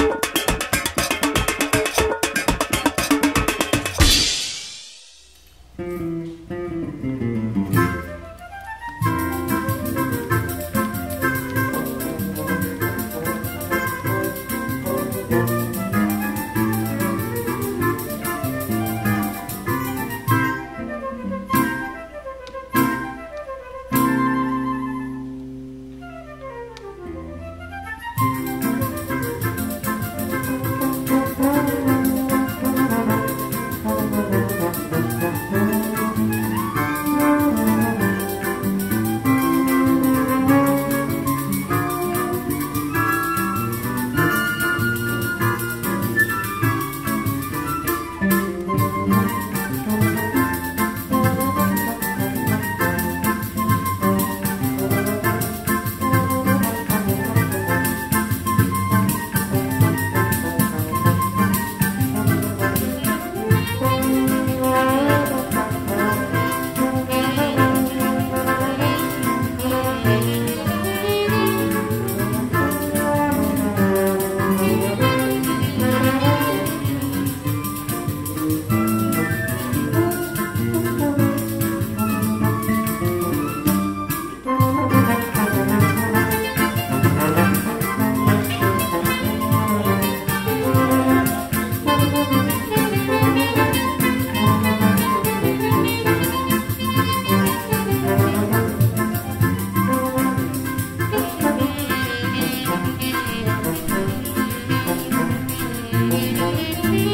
you. Thank you.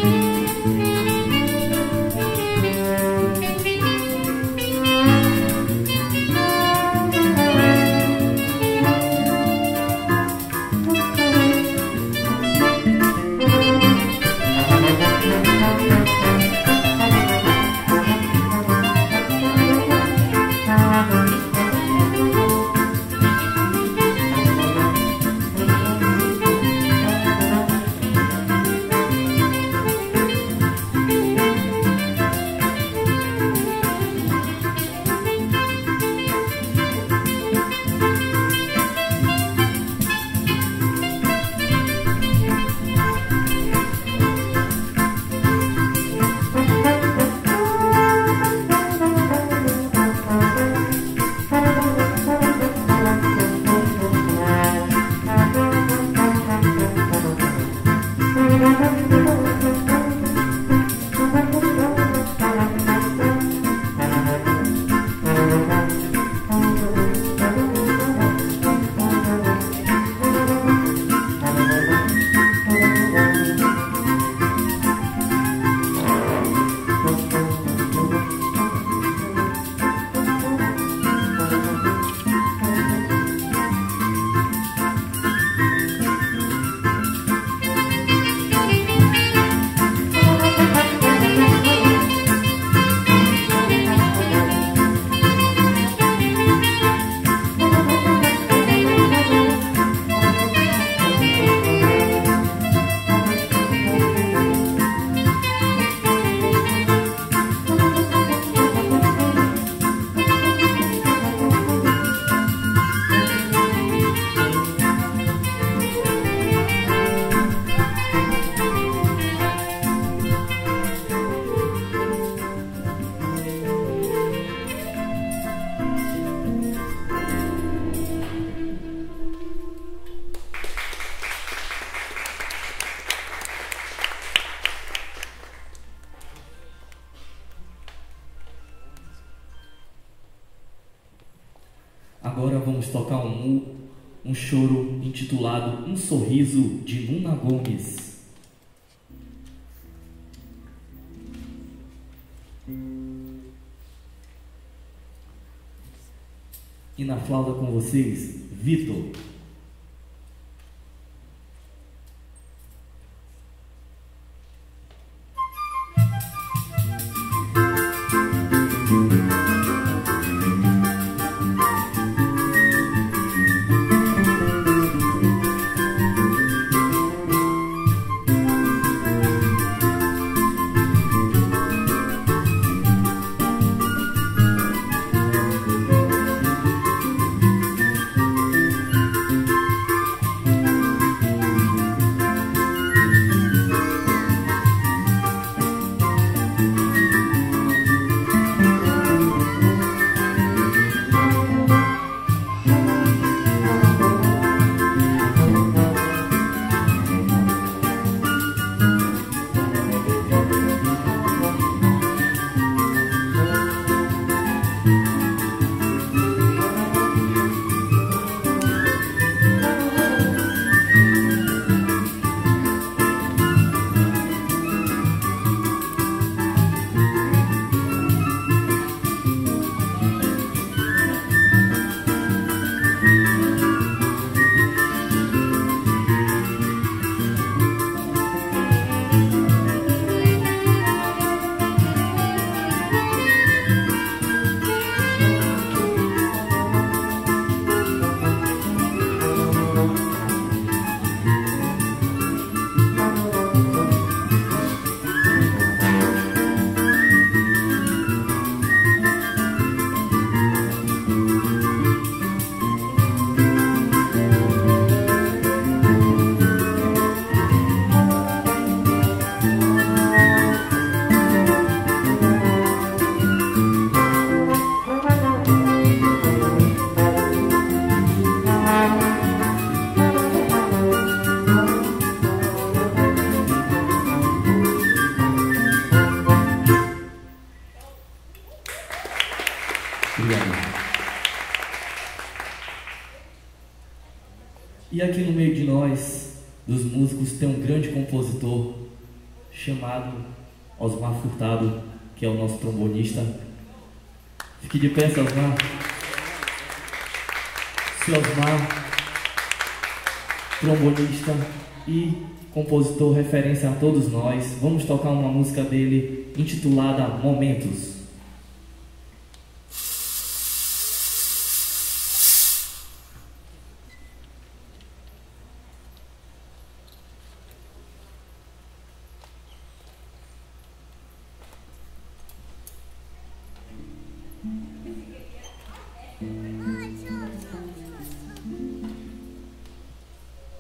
Choro intitulado Um Sorriso de Nuna Gomes. E na flauta com vocês, Vitor. Furtado, que é o nosso trombonista. Fique de pé, Osmar. Seu Osmar, trombonista e compositor referência a todos nós. Vamos tocar uma música dele intitulada Momentos.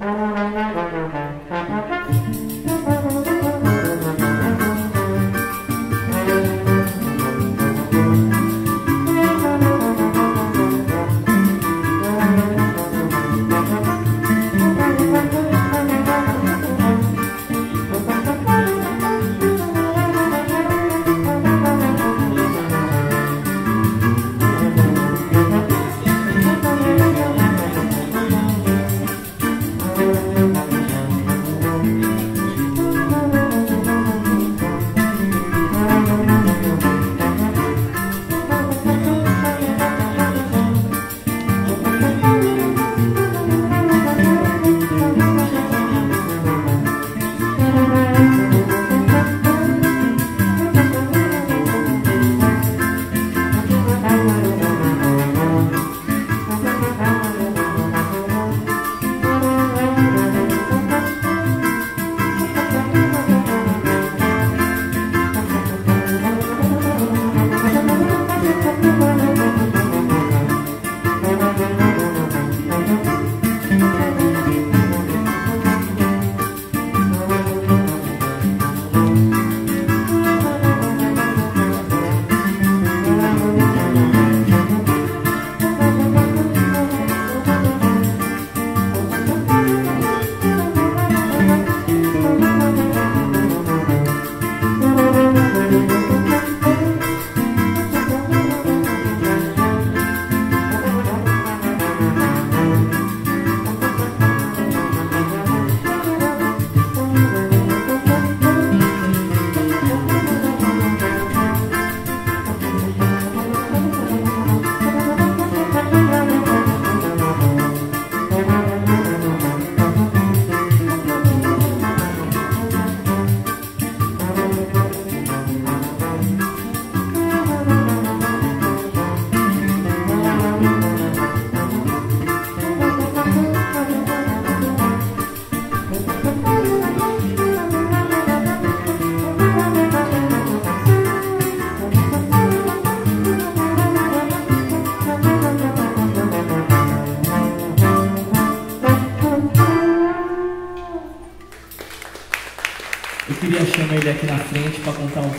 Thank you.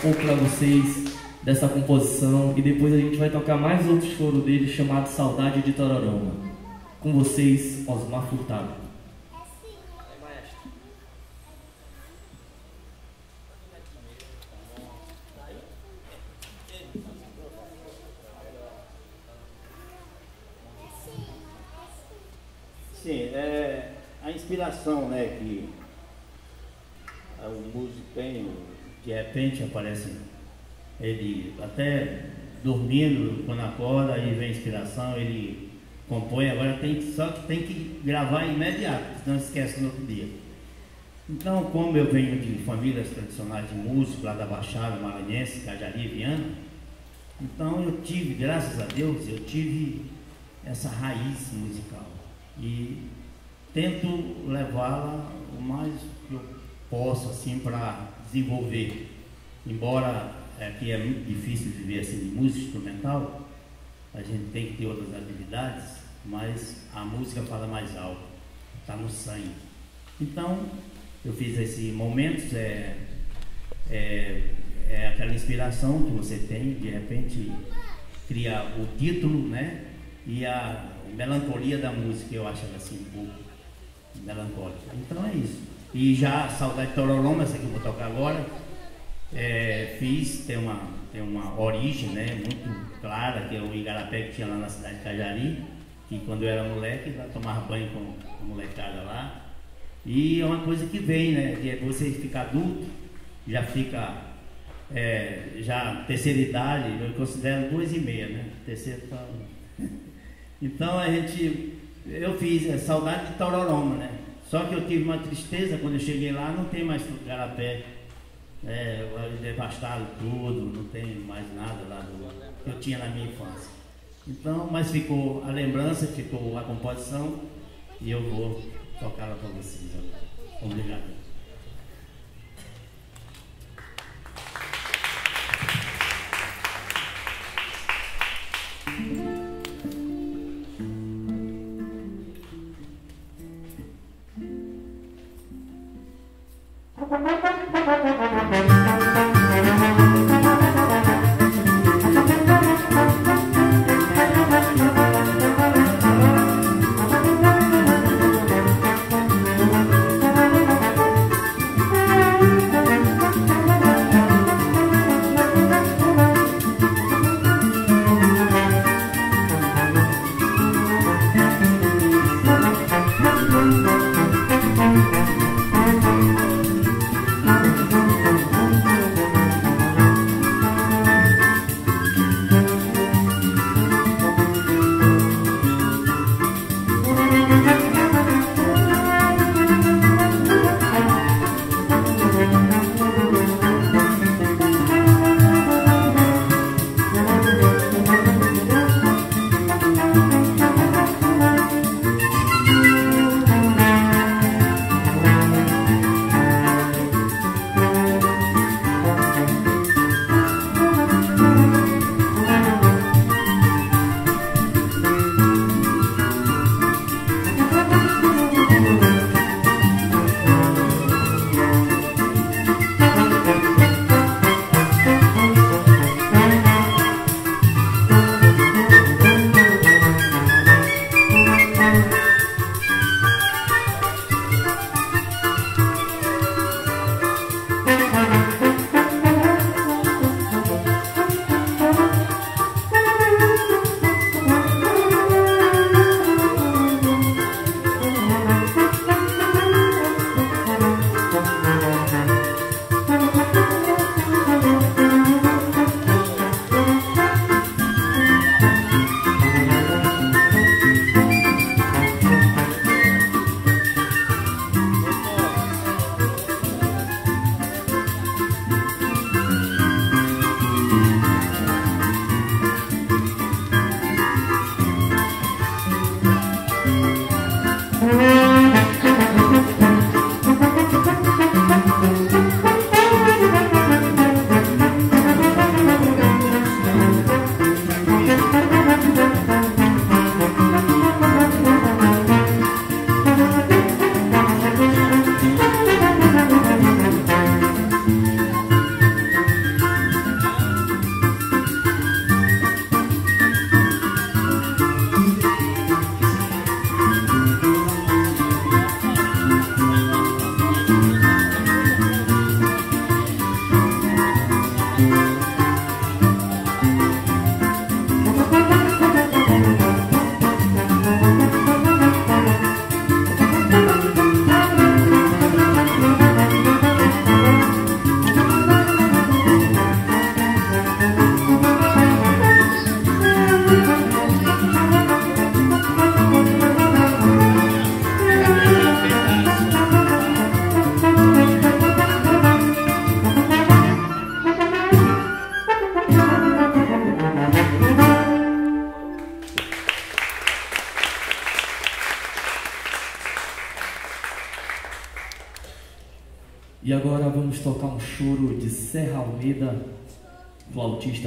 Pouco para vocês dessa composição e depois a gente vai tocar mais outro choro dele chamado Saudade de Tororoma. Com vocês, Osmar Furtado. Sim, é, a inspiração né, que o músico tem, de repente aparece ele até dormindo, quando acorda, aí vem inspiração, ele compõe, agora tem só que tem que gravar imediato, senão esquece no outro dia. Então, como eu venho de famílias tradicionais de música, lá da Baixada, Maranhense, Cajari e Viana, então eu tive, graças a Deus, eu tive essa raiz musical e tento levá-la o mais que eu posso, assim, para desenvolver. Embora aqui é muito difícil viver assim de música instrumental, a gente tem que ter outras habilidades, mas a música fala mais alto, está no sangue. Então, eu fiz esse momento, é, é, é aquela inspiração que você tem, de repente cria o título, né? E a melancolia da música, eu acho ela assim um pouco melancólica. Então é isso. E já Saudade Tororoma, essa que eu vou tocar agora, é, fiz, tem uma, tem uma origem né, muito clara, que é o Igarapé que tinha lá na cidade de Cajari. que quando eu era moleque, eu tomava banho com a molecada lá. E é uma coisa que vem, né? De você ficar adulto, já fica é, já terceira idade, eu considero duas e meia, né? Terceiro. Então a gente, eu fiz é, saudade de Tororoma, né? Só que eu tive uma tristeza quando eu cheguei lá, não tem mais garapé. É, devastaram tudo, não tem mais nada lá do que eu tinha na minha infância. Então, mas ficou a lembrança, ficou a composição e eu vou tocar ela para vocês. Obrigado. Almeida,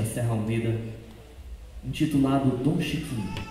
flautista Serra Almeida, intitulado Dom Chiquinho.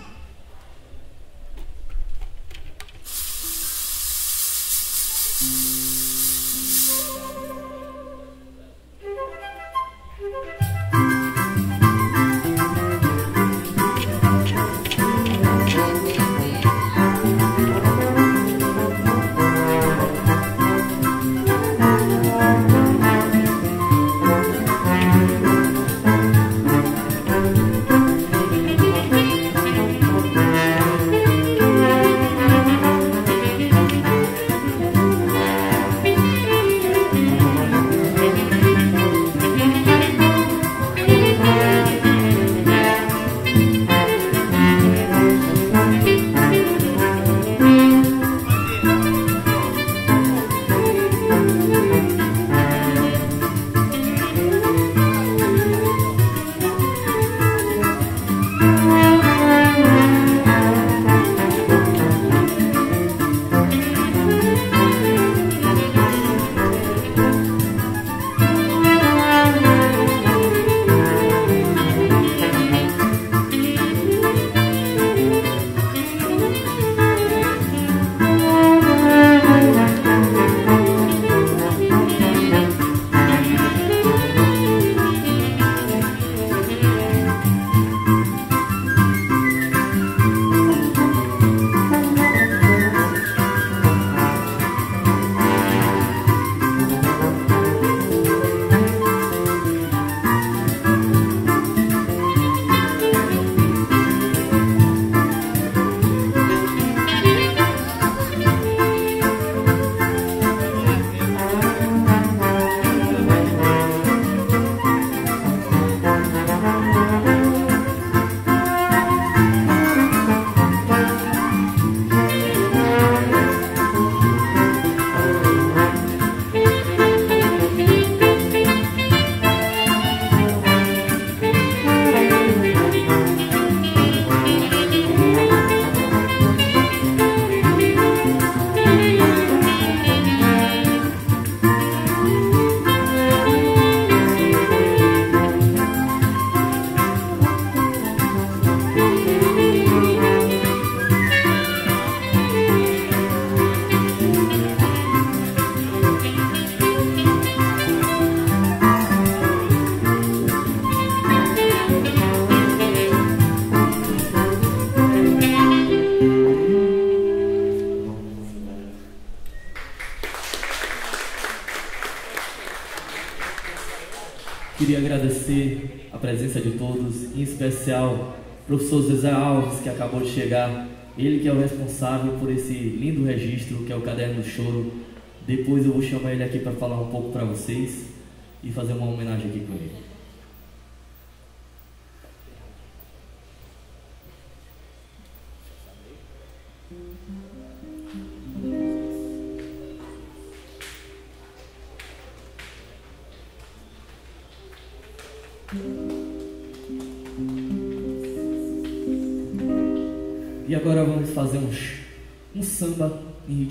Presença de todos, em especial o professor Zezé Alves, que acabou de chegar, ele que é o responsável por esse lindo registro que é o Caderno do Choro. Depois eu vou chamar ele aqui para falar um pouco para vocês e fazer uma homenagem aqui com ele.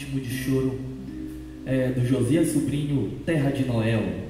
Ritmo de choro é, do Josias Sobrinho, Terra de Noel.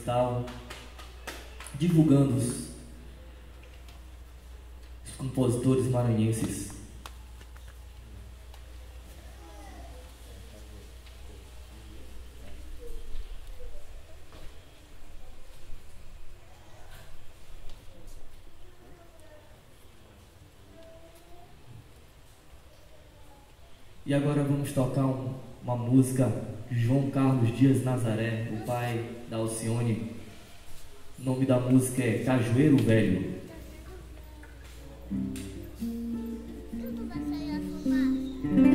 estava divulgando os, compositores maranhenses. E agora vamos tocar uma música João Carlos Dias Nazaré, o pai da Alcione. O nome da música é Cajueiro Velho. Tudo vai sair a fumar.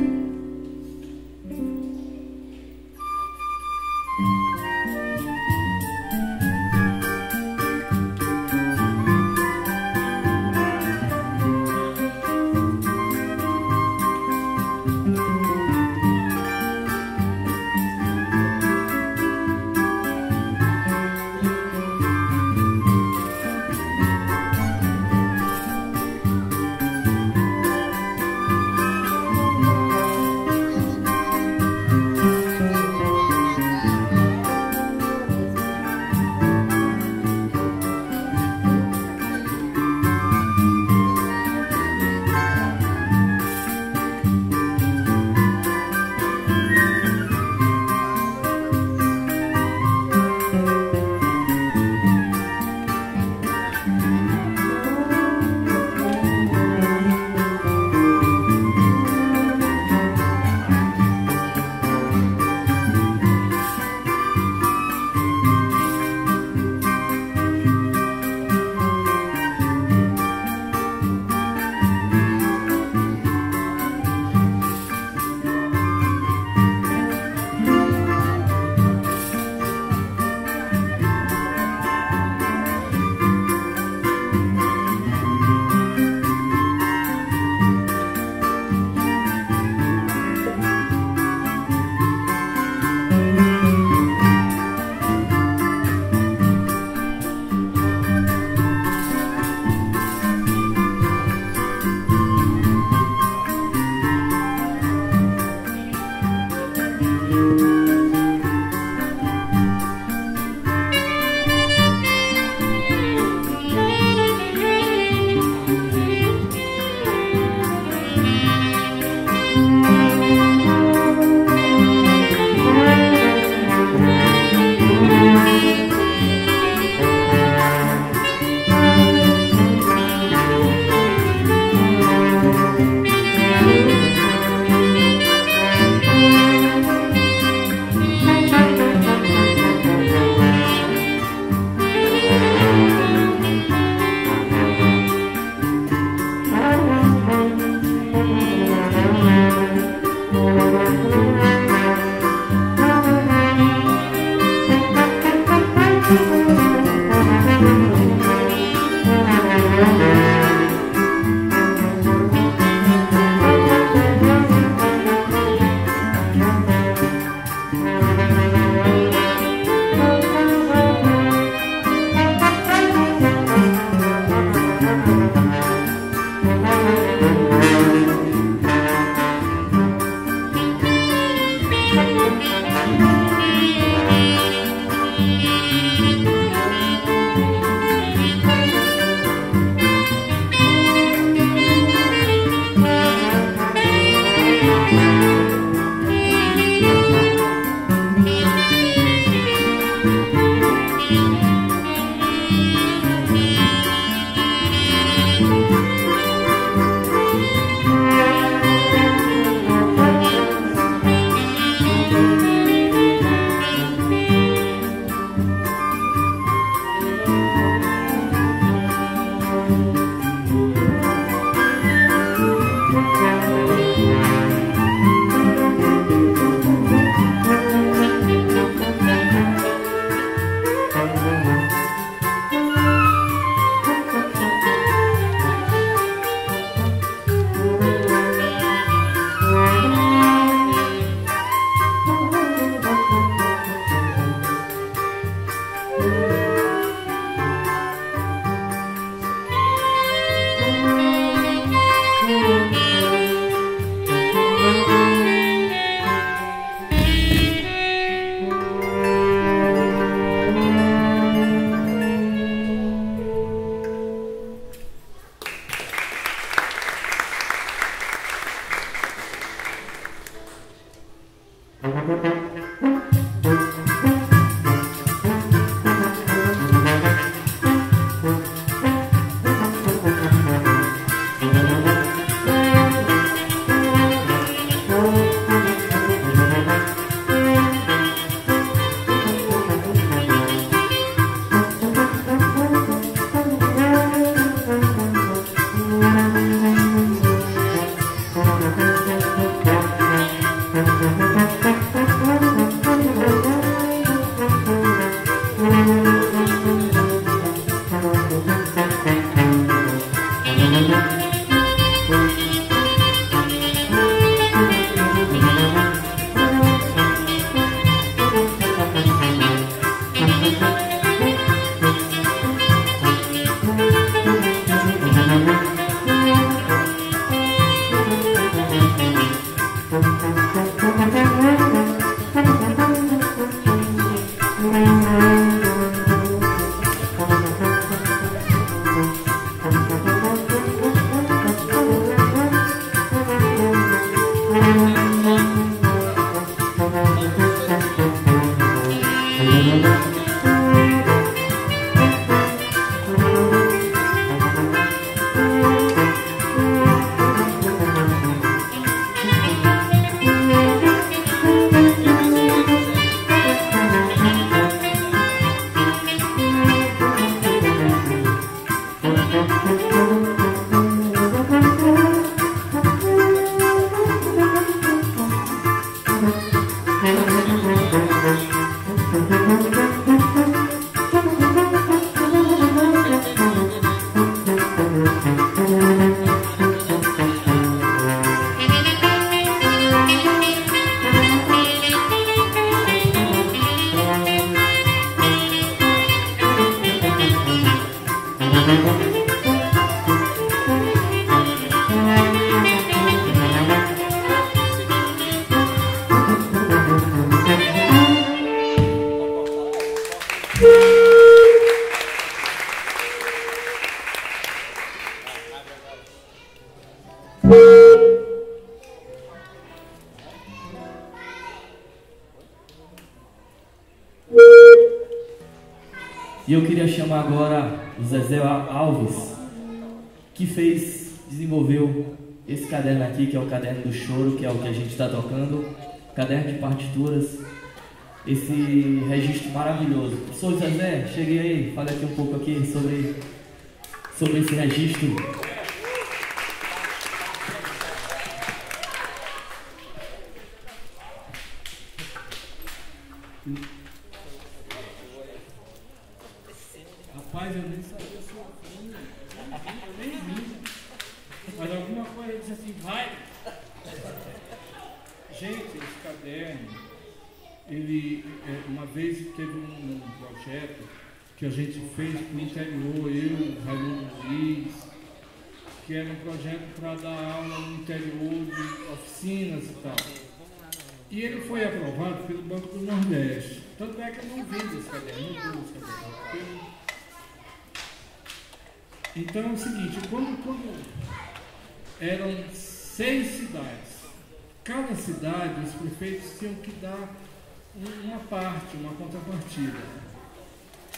Caderno do choro, que é o que a gente está tocando, caderno de partituras, esse registro maravilhoso. Sou Zezé, cheguei aí, fale aqui um pouco aqui sobre, sobre esse registro. Rapaz, eu nem sabia se eu eu nem vi. Mas alguma coisa disse assim, vai! Gente, esse caderno, ele é, uma vez teve um projeto que a gente fez para o interior, eu, Raimundo Luiz, que era um projeto para dar aula no interior de oficinas e tal. E ele foi aprovado pelo Banco do Nordeste. Tanto é que eu não vendo esse caderno, não esse caderno. então é o seguinte, quando, quando eram seis cidades, cada cidade, os prefeitos tinham que dar uma parte, uma contrapartida.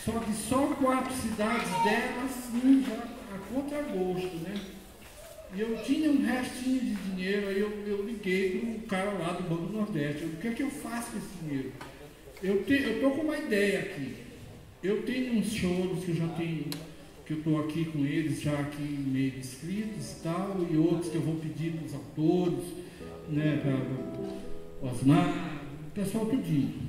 Só que só quatro cidades delas sim, já a contragosto, né? E eu tinha um restinho de dinheiro, aí eu, eu liguei para o cara lá do Banco Nordeste. O que é que eu faço com esse dinheiro? Eu estou com uma ideia aqui. Eu tenho uns shows que eu já tenho que eu estou aqui com eles já aqui meio descritos e tal, e outros que eu vou pedir para os autores, né, para Osmar, o pessoal pedindo.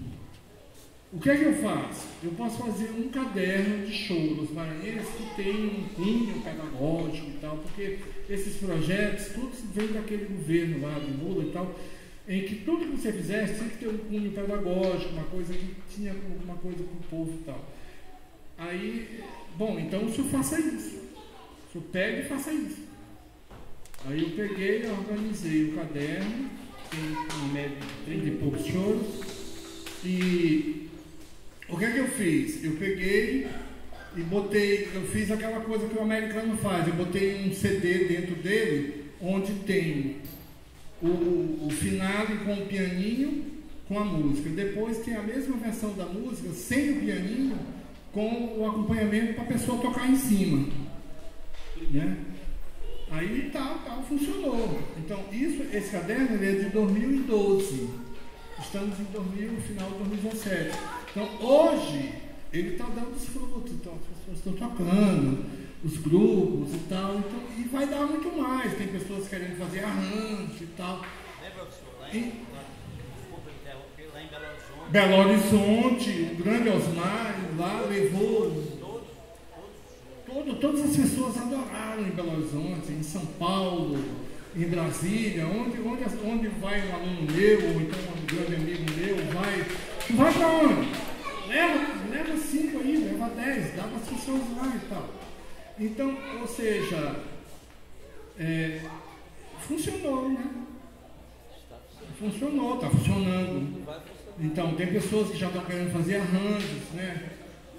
O que é que eu faço? Eu posso fazer um caderno de choros maranhenses que tem um cunho pedagógico e tal, porque esses projetos, todos vêm daquele governo lá de Lula e tal, em que tudo que você fizesse tinha que ter um cunho pedagógico, uma coisa que tinha alguma coisa para o povo e tal. Aí Bom, então o senhor faça isso. O senhor pega e faça isso. Aí eu peguei e organizei o caderno, tem em média 30 e poucos choros. E o que é que eu fiz? Eu peguei e botei, eu fiz aquela coisa que o americano faz, eu botei um CD dentro dele, onde tem o, o, finale com o pianinho, com a música. Depois tem a mesma versão da música, sem o pianinho, com o acompanhamento para a pessoa tocar em cima. Né? Aí tal, tal, funcionou. Então, isso, esse caderno é de 2012. Estamos em 2000, final de 2017. Então, hoje, ele está dando os frutos. Então, as pessoas estão tocando, os grupos e tal. Então, e vai dar muito mais. Tem pessoas querendo fazer arranjo e tal. Né, professor? Lá em, e, Belo Horizonte, o grande Osmar lá levou. Todo, todas as pessoas adoraram em Belo Horizonte, em São Paulo, em Brasília, onde, onde, onde vai um aluno meu, ou então um grande amigo meu, vai. Vai para onde? Leva, leva cinco aí, leva dez, dá para as pessoas lá e tal. Então, ou seja, é, funcionou, né? Funcionou, está funcionando. Então, tem pessoas que já estão querendo fazer arranjos, né?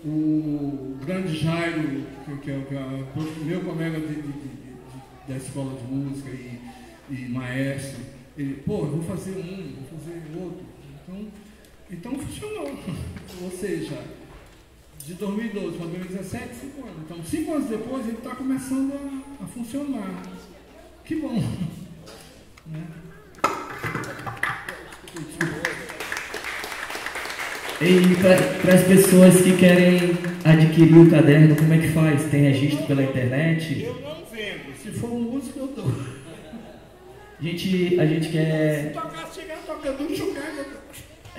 O grande Jairo, que, é, é meu colega de, de, de, da escola de música e, e maestro, ele, pô, vou fazer um, vou fazer outro. Então, Então funcionou. Ou seja, de 2012 para 2017, cinco anos. Então, cinco anos depois, ele está começando a, a, funcionar. Que bom. Né? E para as pessoas que querem adquirir o caderno, como é que faz? Tem registro pela internet? Eu não vendo. Se for um músico, eu dou. A gente, a gente quer. Se tocar, chegar tocando um chocalho,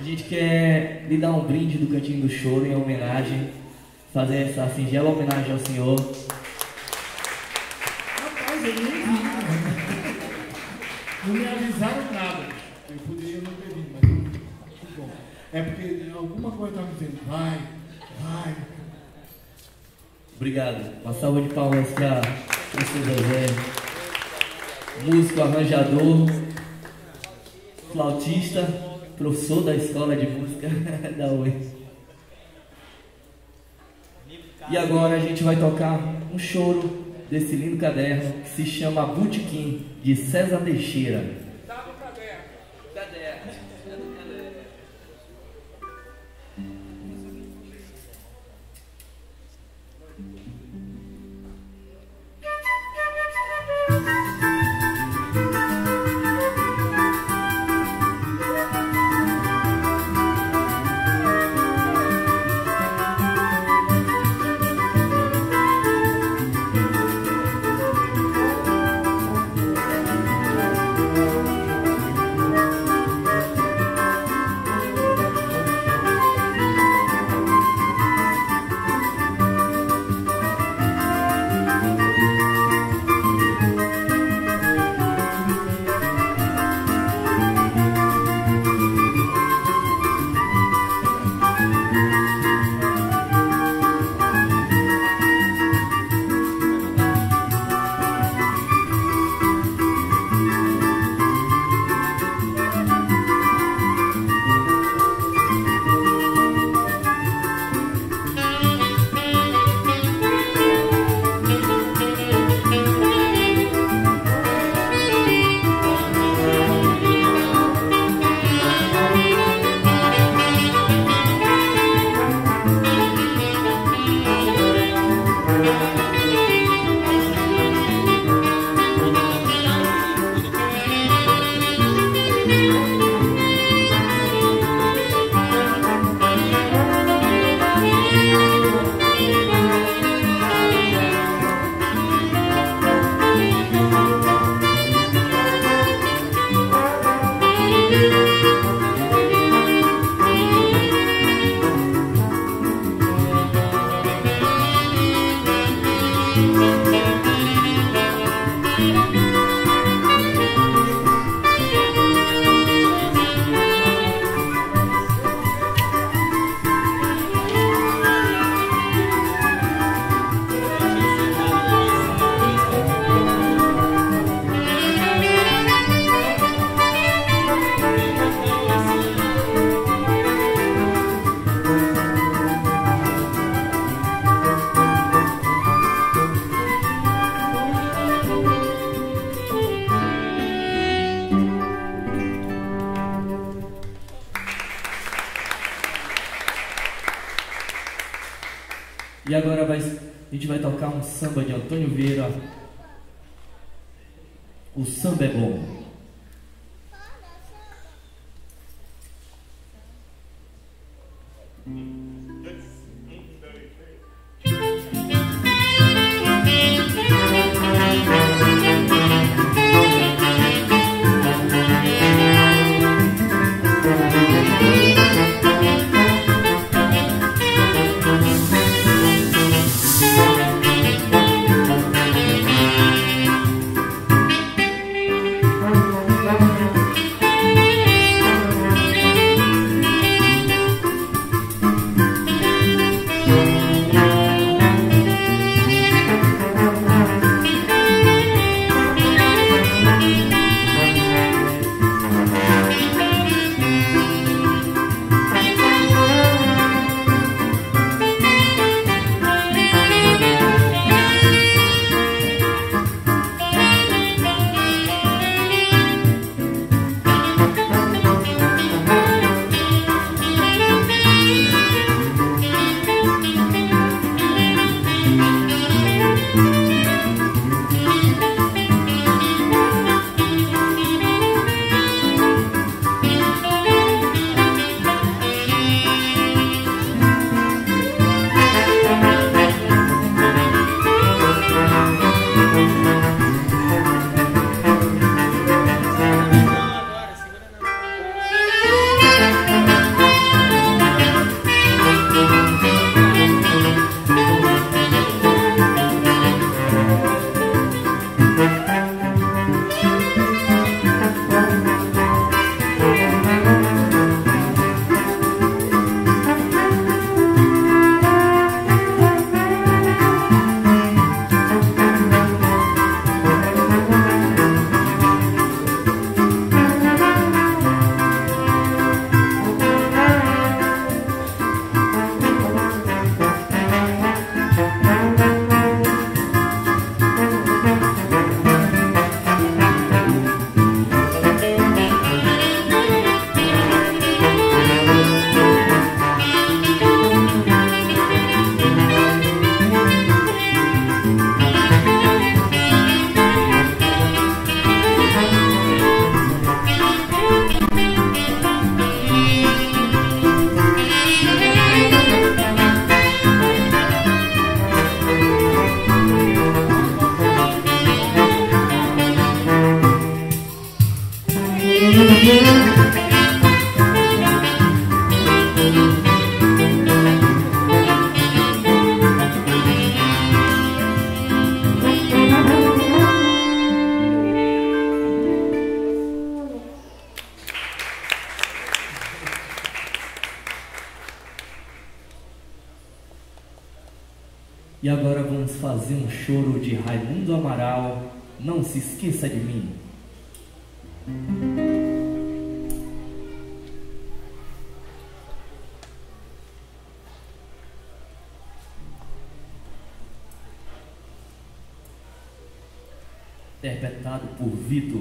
A gente quer lhe dar um brinde do Cantinho do Choro em homenagem, fazer essa singela homenagem ao senhor. Rapaz, eu nem vi. Não me avisaram nada. Eu poderia não ter vindo, mas muito bom. É porque alguma coisa está me dizendo, vai, vai. Obrigado. Uma salva de palmas para o seu José músico arranjador, flautista, professor da escola de música da UE. E agora a gente vai tocar um choro desse lindo caderno que se chama Butiquim, de César Teixeira. Interpretado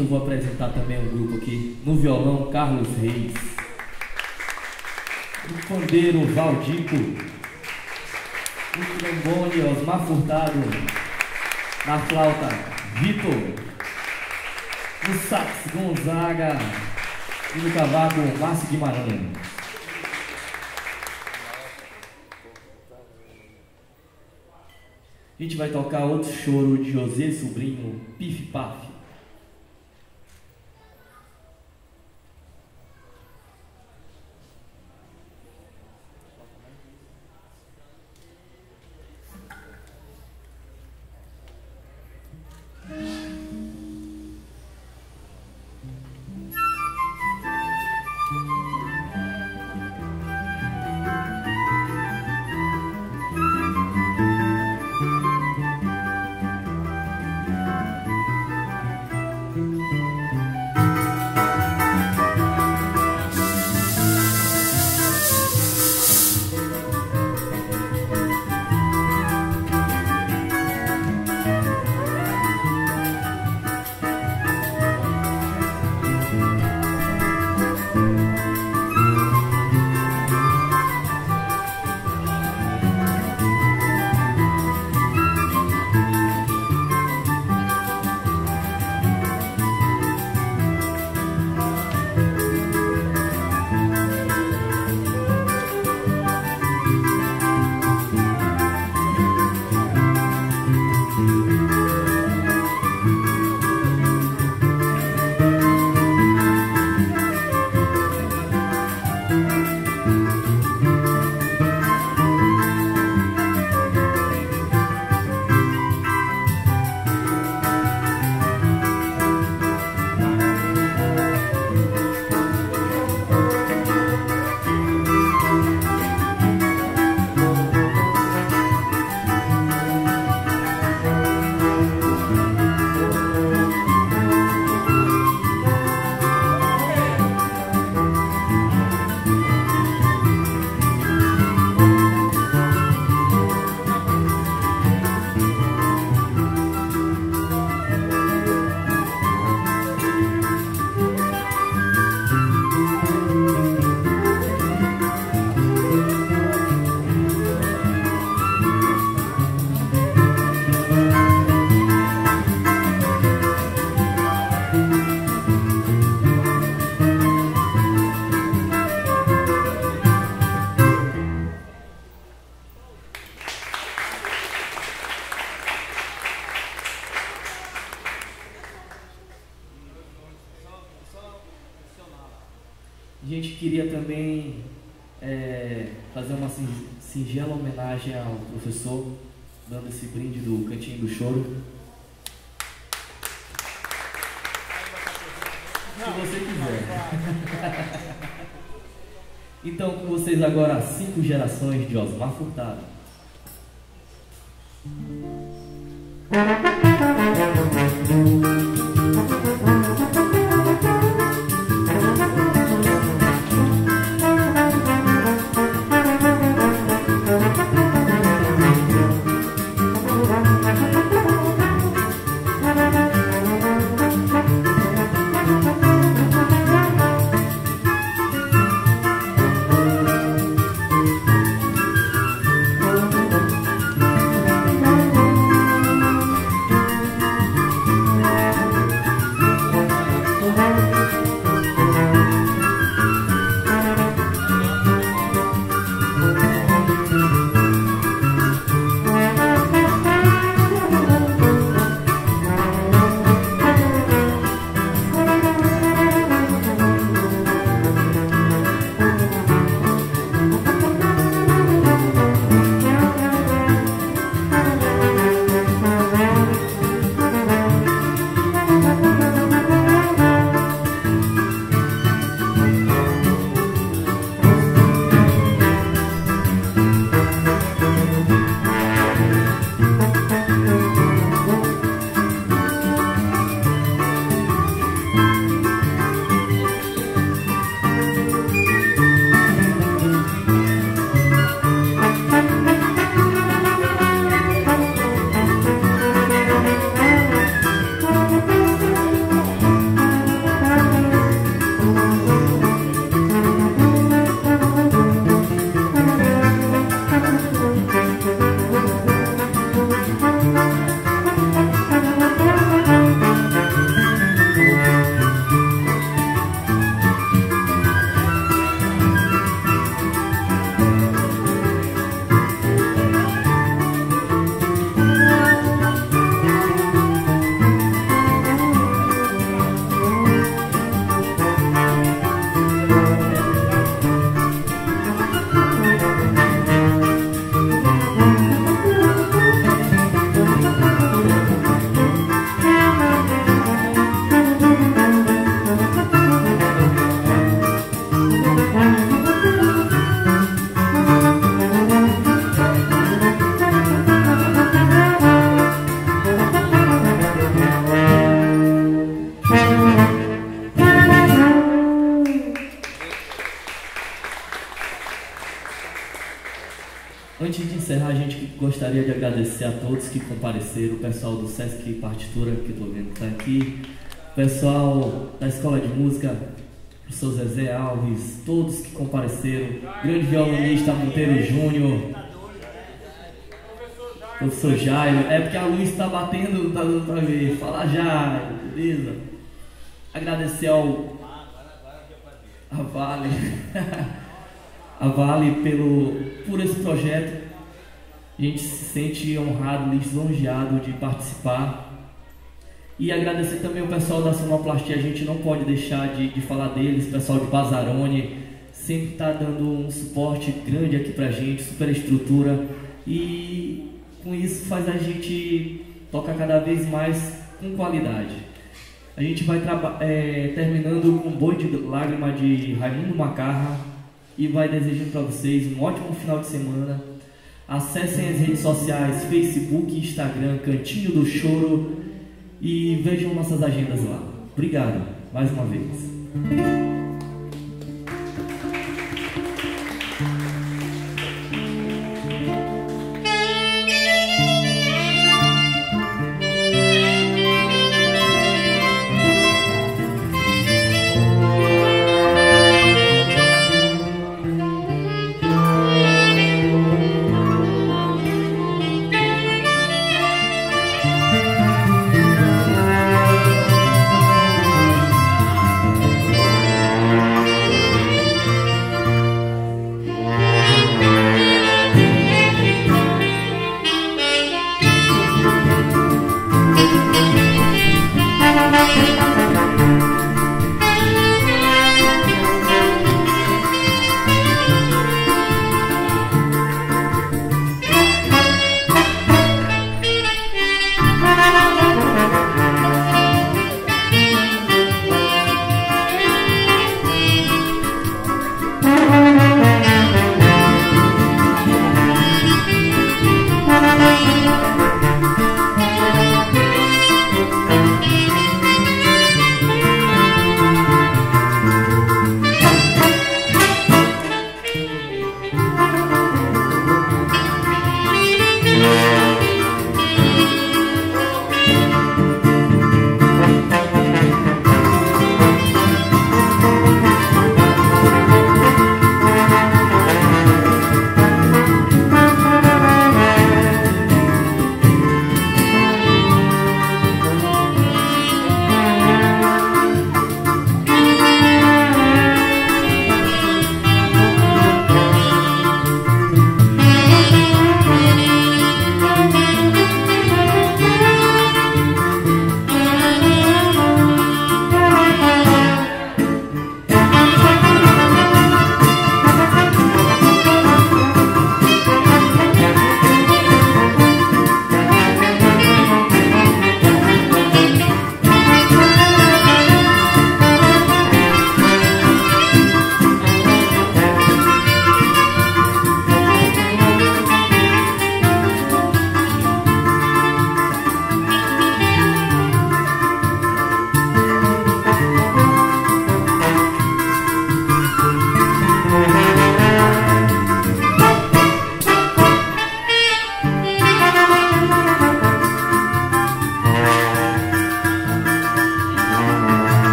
eu vou apresentar também um grupo aqui. No violão, Carlos Reis. No pandeiro, Valdico. No trombone, Osmar Furtado. Na flauta, Vitor. No sax, Gonzaga. E no cavaco, Márcio Guimarães. A gente vai tocar outro choro de José Sobrinho, Pif Paf. Agora cinco gerações de Osmar Furtado. Gostaria de agradecer a todos que compareceram, o pessoal do Sesc Partitura, que estou vendo está aqui, o pessoal da Escola de Música, o professor Zezé Alves, todos que compareceram, grande violonista Monteiro Júnior, professor Jairo, é porque a luz está batendo, não está dando para ver, fala Jairo, beleza? Agradecer ao a Vale, a Vale pelo, por esse projeto, a gente se sente honrado, lisonjeado de participar. E agradecer também o pessoal da Sonoplastia, a gente não pode deixar de, de falar deles, o pessoal de Bazarone, sempre está dando um suporte grande aqui pra gente, super estrutura. E com isso faz a gente tocar cada vez mais com qualidade. A gente vai é, terminando com Boi de Lágrima de Raimundo Macarra e vai desejando para vocês um ótimo final de semana Acessem as redes sociais, Facebook, Instagram, Cantinho do Choro e vejam nossas agendas lá. Obrigado mais uma vez.